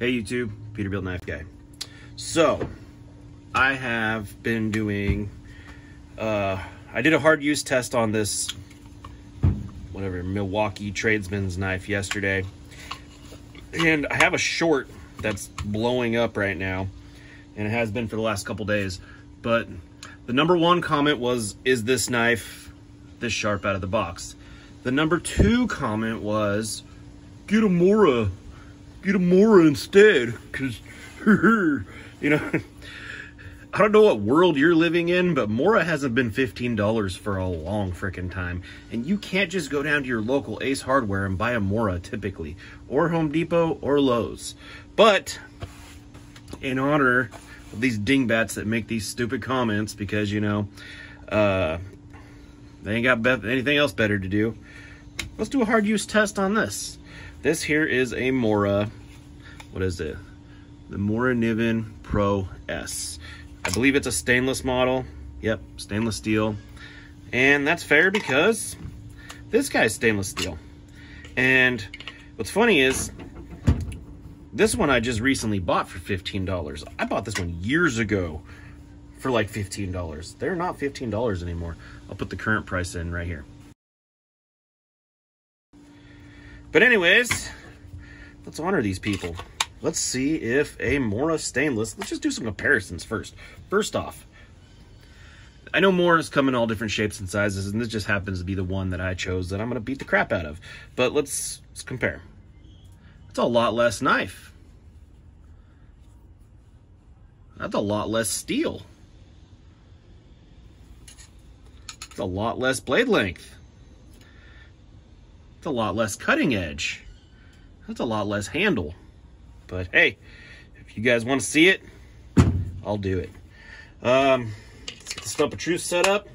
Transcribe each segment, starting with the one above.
Hey YouTube, Peterbilt Knife Guy. So, I have been doing, uh, I did a hard use test on this, whatever, Milwaukee Tradesman's knife yesterday. And I have a short that's blowing up right now, and it has been for the last couple days. But the number one comment was, is this knife this sharp out of the box? The number two comment was, get a Mora get a Mora instead, because, you know, I don't know what world you're living in, but Mora hasn't been $15 for a long freaking time. And you can't just go down to your local Ace Hardware and buy a Mora typically, or Home Depot, or Lowe's. But, in honor of these dingbats that make these stupid comments, because, you know, uh, they ain't got anything else better to do, let's do a hard use test on this. This here is a Mora, what is it? The Morakniv Pro S. I believe it's a stainless model. Yep, stainless steel. And that's fair because this guy's stainless steel. And what's funny is, this one I just recently bought for $15. I bought this one years ago for like $15. They're not $15 anymore. I'll put the current price in right here. But anyways, let's honor these people. Let's see if a Mora stainless, let's just do some comparisons first. First off, I know Moras come in all different shapes and sizes, and this just happens to be the one that I chose that I'm going to beat the crap out of. But let's, let's compare. It's a lot less knife. That's a lot less steel. It's a lot less blade length. It's a lot less cutting edge. That's a lot less handle. But hey, if you guys want to see it, I'll do it. Um, let's get the Stump of Truth set up.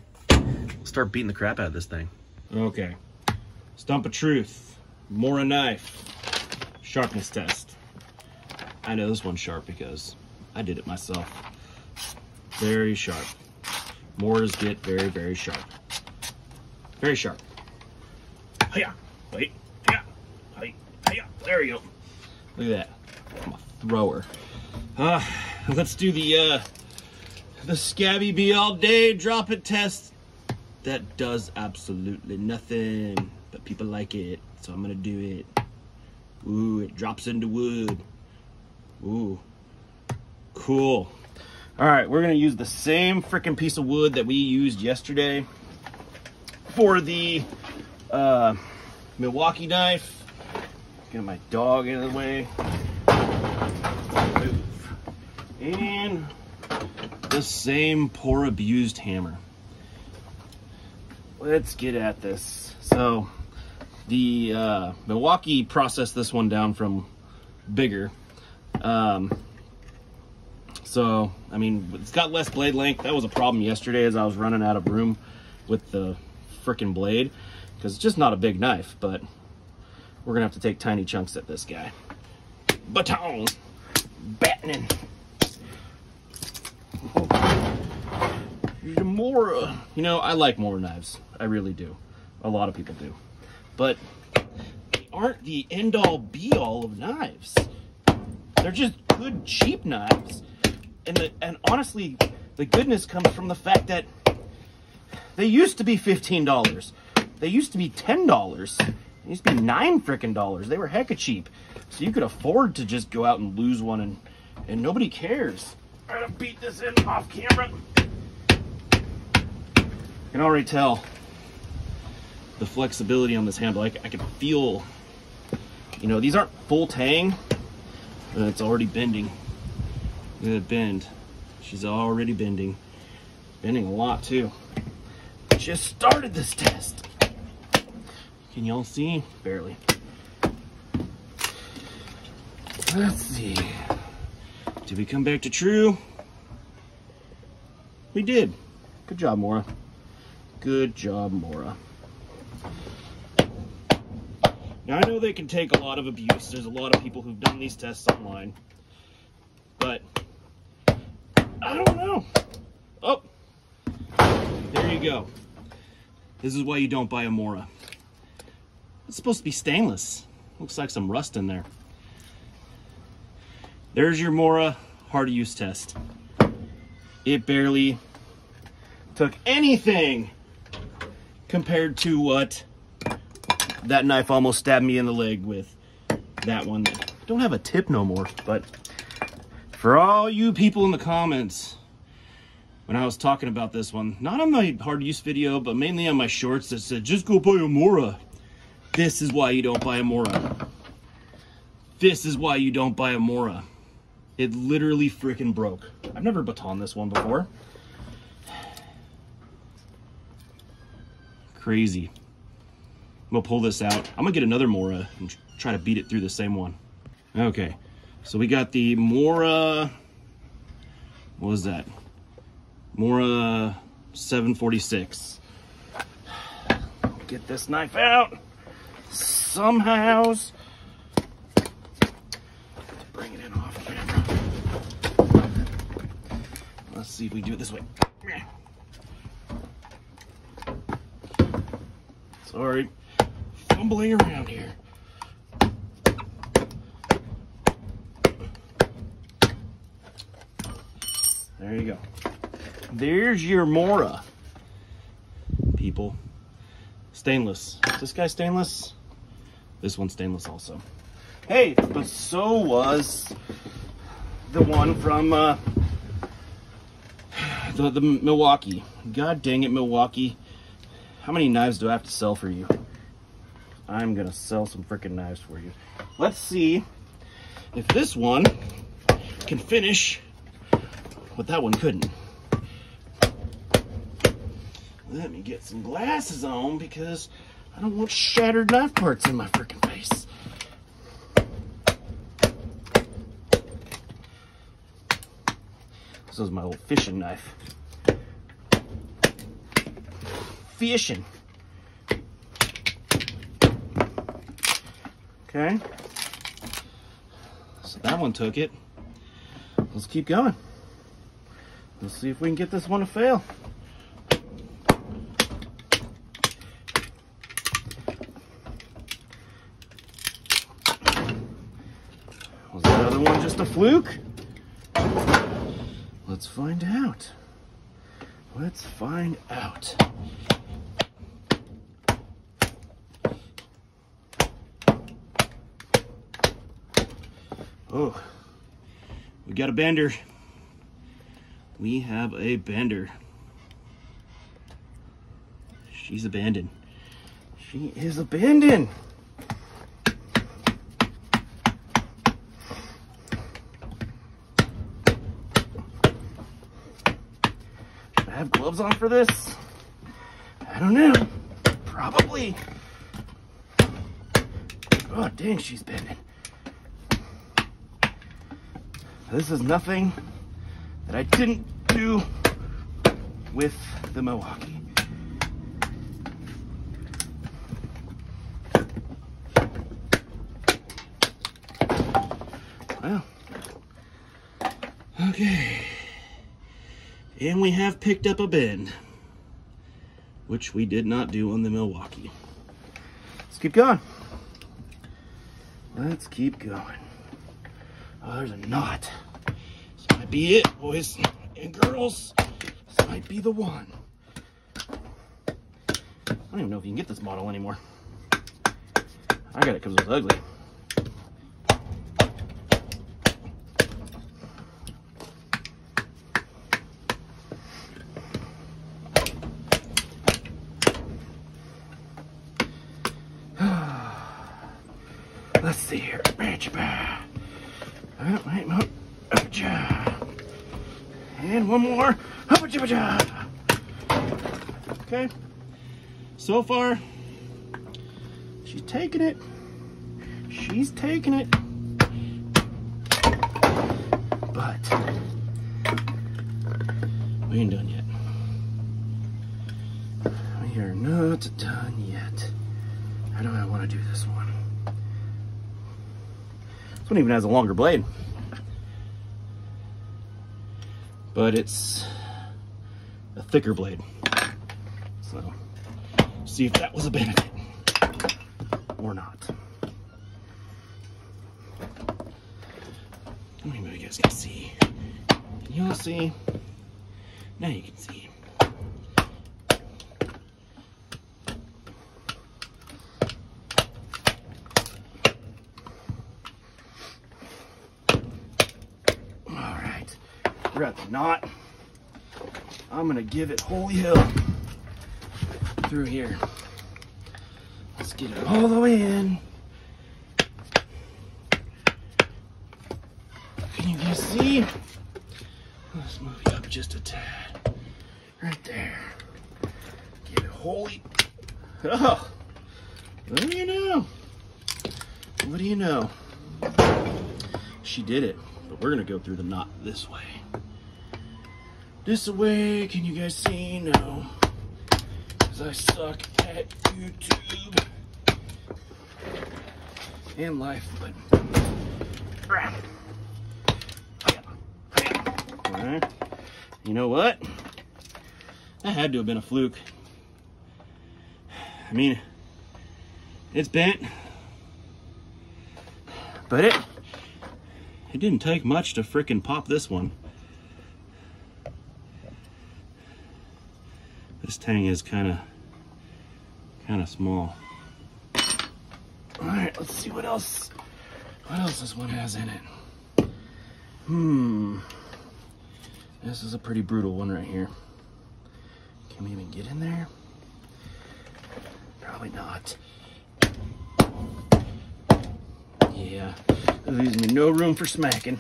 Start beating the crap out of this thing. Okay. Stump of Truth. Mora knife. Sharpness test. I know this one's sharp because I did it myself. Very sharp. Moras get very, very sharp. Very sharp. Hiya. Yeah. There we go. Look at that. I'm a thrower. Uh, let's do the uh, the Scabby Be All Day drop it test. That does absolutely nothing, but people like it, so I'm gonna do it. Ooh, it drops into wood. Ooh, cool. All right, we're gonna use the same freaking piece of wood that we used yesterday for the uh, Milwaukee knife. Get my dog out of the way. And the same poor abused hammer. Let's get at this. So the uh, Milwaukee processed this one down from bigger. Um, so, I mean, it's got less blade length. That was a problem yesterday as I was running out of room with the freaking blade because it's just not a big knife, but we're gonna have to take tiny chunks at this guy. Baton, battening. Mora. Uh, you know, I like more knives. I really do. A lot of people do. But they aren't the end-all be-all of knives. They're just good, cheap knives. And, the, and honestly, the goodness comes from the fact that they used to be $15. They used to be $10. They used to be nine freaking dollars. They were hecka cheap. So you could afford to just go out and lose one and, and nobody cares. I'm gonna beat this in off camera. I can already tell the flexibility on this handle. I, I can feel, you know, these aren't full tang, but it's already bending. Look at bend. She's already bending. Bending a lot too. Just started this test. Can y'all see? Barely. Let's see. Did we come back to true? We did. Good job, Mora. Good job, Mora. Now, I know they can take a lot of abuse. There's a lot of people who've done these tests online. But, I don't know. Oh, there you go. This is why you don't buy a Mora. It's supposed to be stainless. Looks like some rust in there. there's your Mora hard use test. It barely took anything compared to what that knife almost stabbed me in the leg with that one. I don't have a tip no more, but for all you people in the comments, when I was talking about this one, not on my hard use video, but mainly on my shorts that said, just go buy a Mora. This is why you don't buy a Mora. This is why you don't buy a Mora. It literally freaking broke. I've never baton this one before. Crazy. I'm gonna pull this out. I'm gonna get another Mora and try to beat it through the same one. Okay, so we got the Mora, what was that? Mora 746. Get this knife out somehow. Bring it in off camera. Let's see if we do it this way. Sorry, fumbling around here. There you go. There's your Mora, people. Stainless. Is this guy stainless? This one's stainless also. Hey, but so was the one from uh, the, the Milwaukee. God dang it, Milwaukee. How many knives do I have to sell for you? I'm gonna sell some freaking knives for you. Let's see if this one can finish what that one couldn't. Let me get some glasses on because I don't want shattered knife parts in my freaking face. This is my old fishing knife. Fishing. Okay. So that one took it. Let's keep going. Let's see if we can get this one to fail. Was the other one just a fluke? Let's find out. Let's find out. Oh, we got a bender. We have a bender. She's abandoned. She is abandoned. Should I have gloves on for this? I don't know. Probably. Oh, dang, she's bending. This is nothing that I didn't do with the Milwaukee. Well, okay. And we have picked up a bend, which we did not do on the Milwaukee. Let's keep going. Let's keep going. Oh, there's a knot. This might be it, boys and girls. This might be the one. I don't even know if you can get this model anymore. I got it because it was ugly. Let's see here. And one more. Okay. So far, she's taking it. She's taking it. But we ain't done yet. We are not done yet. How do I want to do this one? This one even has a longer blade. But it's a thicker blade. So, see if that was a benefit or not. Anyway, guys can see. Can you all see? Now you can see. All right, we're at the knot. I'm gonna give it holy hell through here. Let's get it all the way in. Can you guys see? Let's move up just a tad. Right there. Give it holy. Oh, what do you know? What do you know? She did it, but we're gonna go through the knot this way. This way, can you guys see? No. Because I suck at YouTube and life, but. Alright. You know what? That had to have been a fluke. I mean, it's bent, but it it didn't take much to frickin' pop this one. This tang is kind of kind of small. All right, let's see what else. What else this one has in it? Hmm. This is a pretty brutal one right here. Can we even get in there? Probably not. Yeah, leaves me no room for smacking.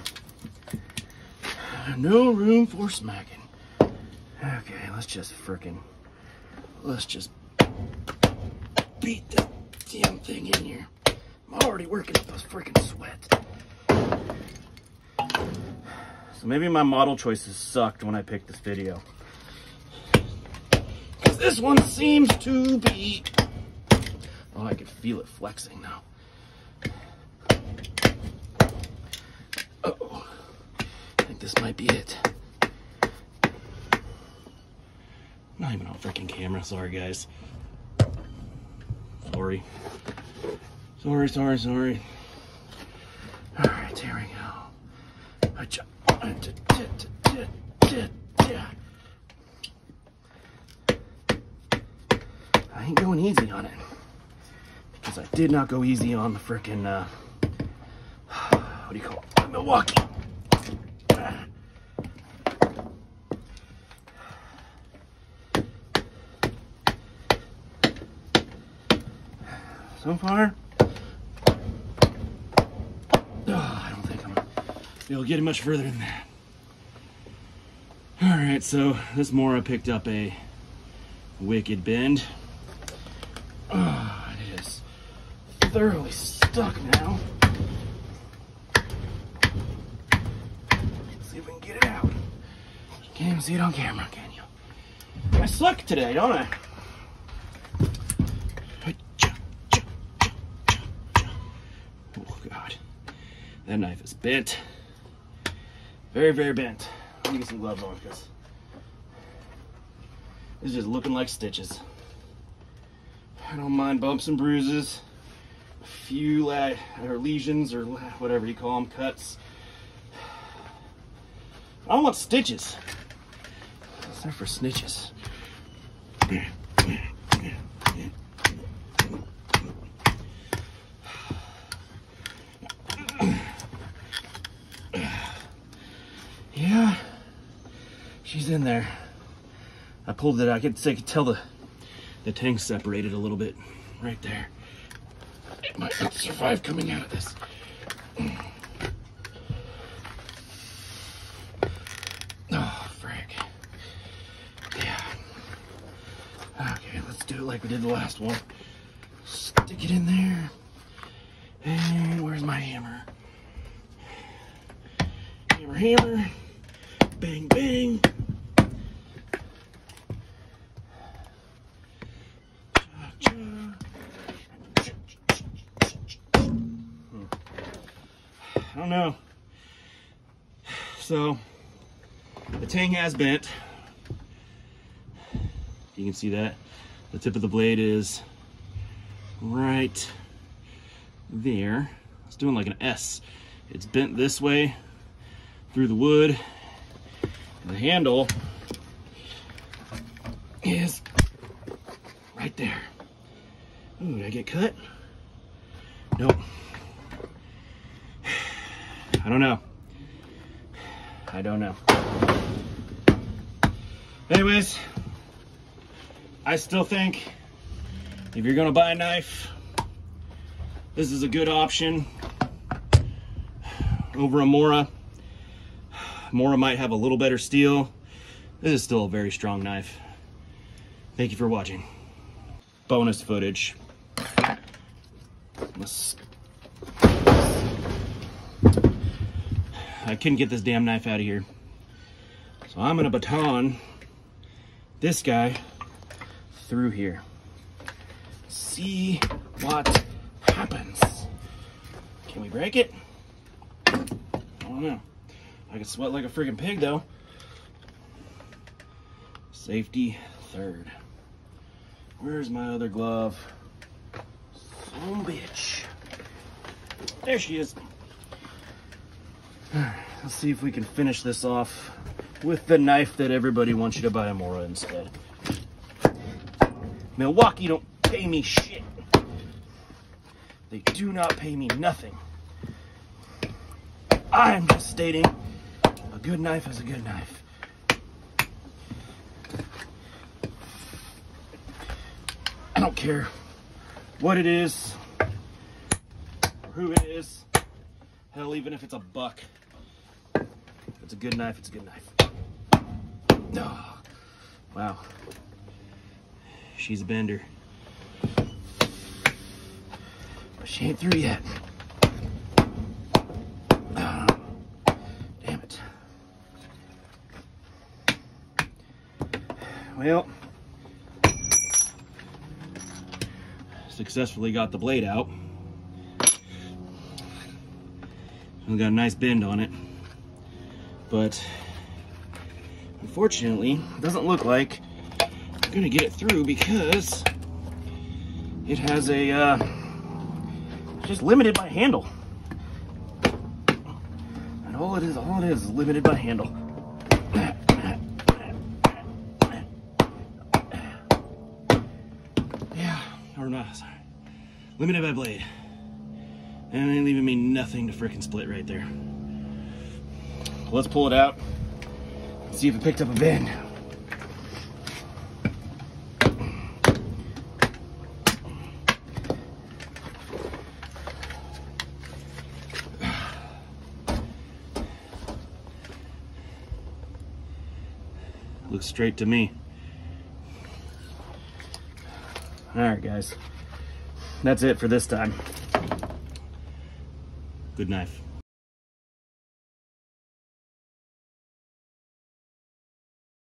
No room for smacking. Okay, let's just frickin', let's just beat this damn thing in here. I'm already working up a freaking sweat. So maybe my model choices sucked when I picked this video. Because this one seems to be... Oh, I can feel it flexing now. Uh oh I think this might be it. Not even on freaking camera. Sorry, guys. Sorry. Sorry, sorry, sorry. All right, here we go. I ain't going easy on it because I did not go easy on the frickin' uh, what do you call it? Milwaukee. So far, I don't think I'm gonna be able to get it much further than that. All right, so this Mora picked up a wicked bend. Oh, it is thoroughly stuck now. Let's see if we can get it out. You can't even see it on camera, can you? I suck today, don't I? Oh, God. That knife is bent. Very, very bent. Let me get some gloves on because it's just looking like stitches. I don't mind bumps and bruises, a few la or lesions or whatever you call them, cuts. I don't want stitches. It's not for snitches. Yeah, she's in there. I pulled it. I could, I could tell the the tang separated a little bit right there. It might not survive coming out of this. Oh, frick. Yeah. Okay, let's do it like we did the last one. Stick it in there. And where's my hammer? Hammer, hammer. So, the tang has bent. You can see that. The tip of the blade is right there. It's doing like an S. It's bent this way. through the wood. And The handle is right there. Ooh, did I get cut? Nope. I don't know. I don't know. Anyways, I still think if you're gonna buy a knife, this is a good option over a Mora. Mora might have a little better steel. This is still a very strong knife. Thank you for watching. Bonus footage. Let's... I couldn't get this damn knife out of here. So I'm gonna baton this guy through here. See what happens. Can we break it? I don't know. I can sweat like a freaking pig though. Safety third. Where's my other glove? Some bitch. There she is. Let's see if we can finish this off with the knife that everybody wants you to buy a Mora instead. Milwaukee don't pay me shit. They do not pay me nothing. I'm just stating a good knife is a good knife. I don't care what it is, or who it is. Hell, even if it's a buck. It's a good knife, it's a good knife. Oh, wow. She's a bender. But she ain't through yet. Damn it. Well, successfully got the blade out. We got a nice bend on it. But unfortunately, it doesn't look like I'm gonna get it through because it has a uh, just limited by handle. And all it is, all it is, is limited by handle. Yeah, or not, sorry. Limited by blade. And they leaving me nothing to frickin' split right there. Let's pull it out. See if it picked up a bend. Looks straight to me. All right, guys. That's it for this time. Good knife.